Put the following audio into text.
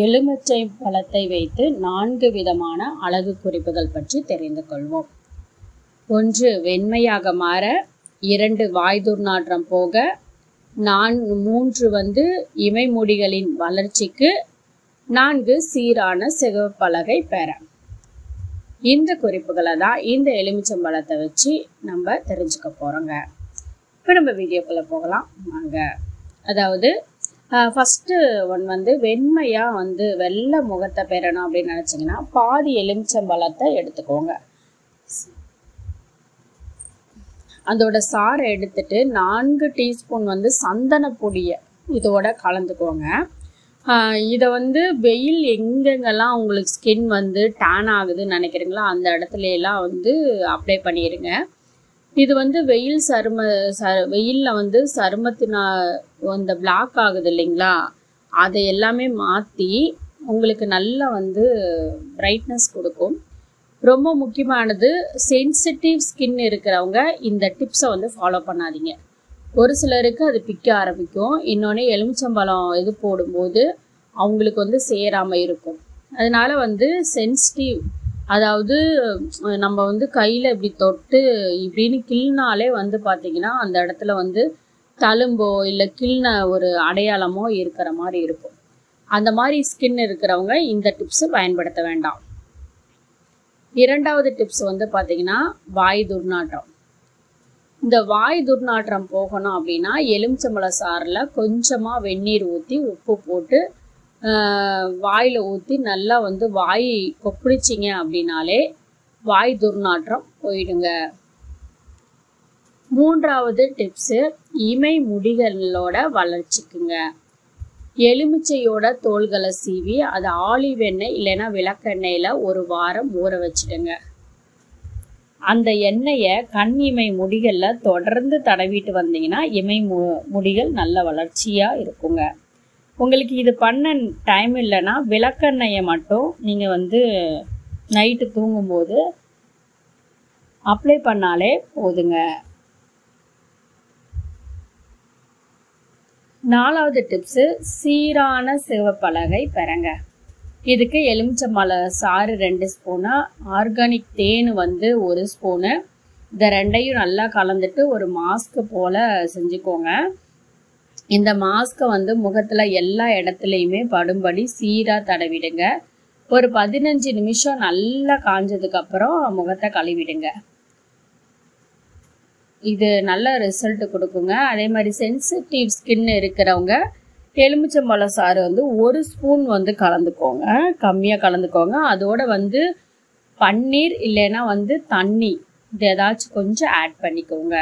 எலுமிச்சை பழத்தை வைத்து நான்கு விதமான அழகு குறிப்புகள் பற்றி தெரிந்து கொள்வோம். ஒன்று வெண்மையாக மாற இரண்டு வாய் துர்நாற்றம் போக நான் மூன்று வந்து இமைமுடிகளின் வளர்ச்சிக்கு நான்கு சீரான சிவப்பலகை பெற. இந்த குறிப்புகளை தான் இந்த எலுமிச்சம்பழத்தை வச்சு நம்ம தெரிஞ்சுக்க போகிறோங்க இப்போ நம்ம வீடியோக்குள்ளே போகலாம். வாங்க. அதாவது ஃபஸ்ட்டு ஒன் வந்து வெண்மையாக வந்து வெள்ளை முகத்தை பெறணும் அப்படின்னு நினச்சிங்கன்னா பாதி எலுமிச்சம்பழத்தை எடுத்துக்கோங்க. அதோட சாறை எடுத்துட்டு நான்கு டீஸ்பூன் வந்து சந்தன பொடியை இதோட கலந்துக்கோங்க. இதை வந்து வெயில் எங்கெங்கெல்லாம் உங்களுக்கு ஸ்கின் வந்து டேன் ஆகுதுன்னு நினைக்கிறீங்களோ அந்த இடத்துல எல்லாம் வந்து அப்ளை பண்ணிடுங்க இது வந்து வெயில் சரும ச வெயிலில் வந்து சருமத்தினா அந்த பிளாக் ஆகுது இல்லைங்களா? அதை எல்லாமே மாற்றி உங்களுக்கு நல்லா வந்து பிரைட்னஸ் கொடுக்கும். ரொம்ப முக்கியமானது சென்சிட்டிவ் ஸ்கின் இருக்கிறவங்க இந்த டிப்ஸை வந்து ஃபாலோ பண்ணாதீங்க. ஒரு சிலருக்கு அது பிக்க ஆரம்பிக்கும். இன்னொன்று எலுமிச்சம்பழம் இது போடும்போது அவங்களுக்கு வந்து சேராமல் இருக்கும். அதனால வந்து சென்சிட்டிவ் அதாவது நம்ம வந்து கையில் இப்படி தொட்டு இப்படின்னு கிள்னாலே வந்து பார்த்திங்கன்னா அந்த இடத்துல வந்து தழும்போ இல்லை கிள்ன ஒரு அடையாளமோ இருக்கிற மாதிரி இருக்கும். அந்த மாதிரி ஸ்கின் இருக்கிறவங்க இந்த டிப்ஸை பயன்படுத்த வேண்டாம். இரண்டாவது டிப்ஸ் வந்து பார்த்தீங்கன்னா வாய் துர்நாற்றம். இந்த வாய் துர்நாற்றம் போகணும் அப்படின்னா எலுமிச்சம்பழ சாறில் கொஞ்சமாக வெந்நீர் ஊற்றி உப்பு போட்டு வாயில் ஊற்றி நல்லா வந்து வாய் கொப்பளிச்சிங்க அப்படின்னாலே வாய் துர்நாற்றம் போயிடுங்க. மூன்றாவது டிப்ஸு இமை முடிகளோட வளர்ச்சிக்குங்க. எலுமிச்சையோட தோள்களை சீவி அதை ஆலிவ் எண்ணெய் இல்லைன்னா விளக்கெண்ணெயில் ஒரு வாரம் ஊற வச்சுடுங்க. அந்த எண்ணெயை கண் இமை முடிகளில் தொடர்ந்து தடவிட்டு வந்தீங்கன்னா இமை மு முடிகள் நல்ல வளர்ச்சியாக இருக்குங்க. உங்களுக்கு இது பண்ண டைம் இல்லைன்னா விளக்கெண்ணெயை மட்டும் நீங்கள் வந்து நைட்டு தூங்கும்போது அப்ளை பண்ணாலே போதுங்க. நாலாவது டிப்ஸு சீரான சிவப்பலகை பெறங்க. இதுக்கு எலுமிச்சம்பழ சாறு ரெண்டு ஸ்பூனு ஆர்கானிக் தேன் வந்து ஒரு ஸ்பூனு இந்த ரெண்டையும் நல்லா கலந்துட்டு ஒரு மாஸ்க்கு போல் செஞ்சுக்கோங்க. இந்த மாஸ்க்கை வந்து முகத்தில் எல்லா இடத்துலையுமே படும்படி சீராக தடவிடுங்க. ஒரு பதினஞ்சு நிமிஷம் நல்லா காஞ்சதுக்கப்புறம் முகத்தை கழுவிடுங்க. இது நல்ல ரிசல்ட் கொடுக்குங்க. அதே மாதிரி சென்சிட்டிவ் ஸ்கின் இருக்கிறவங்க எலுமிச்சம்பழ சாறு வந்து ஒரு ஸ்பூன் வந்து கலந்துக்கோங்க. கம்மியாக கலந்துக்கோங்க. அதோட வந்து பன்னீர் இல்லைன்னா வந்து தண்ணி. இது ஏதாச்சும் கொஞ்சம் ஆட் பண்ணிக்கோங்க.